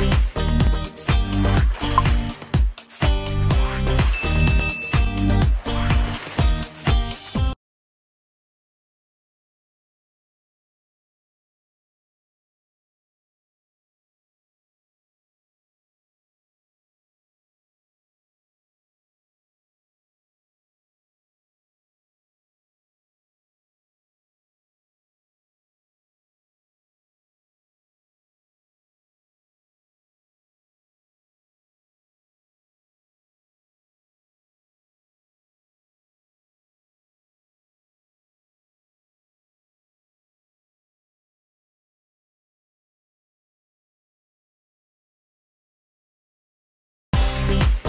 week. week.